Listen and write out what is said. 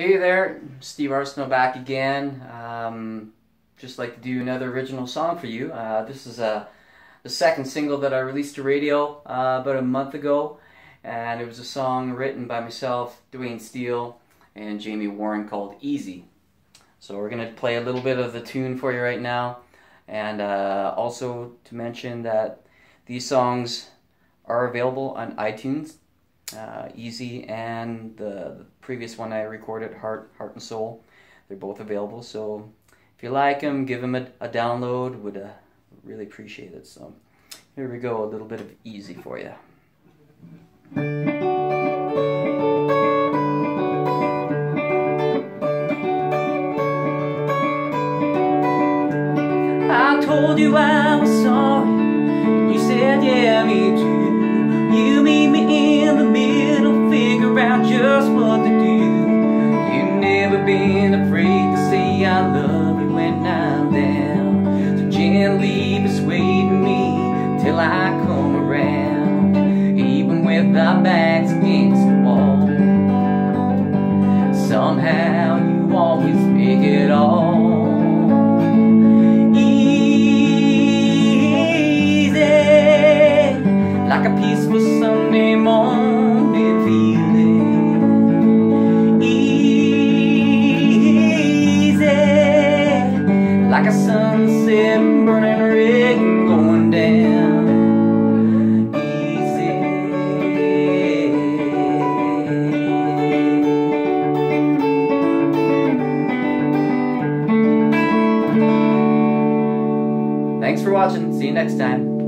Hey there, Steve Arsenault back again. Um, just like to do another original song for you. Uh, this is uh, the second single that I released to radio uh, about a month ago, and it was a song written by myself, Duane Steele, and Jamie Warren called Easy. So we're going to play a little bit of the tune for you right now, and uh, also to mention that these songs are available on iTunes uh, Easy and the, previous one I recorded, Heart, Heart and Soul. They're both available. So if you like them, give them a, a download. Would uh, really appreciate it. So here we go, a little bit of Easy for you. I told you I was sorry, and you said, yeah, me too. Been afraid to say I love you when I'm down. So gently persuade me till I come around, even with our backs against the wall. Somehow you always make it all. Easy like a peaceful Sunday morning like a sunset burning going down. Thanks for watching. See you next time.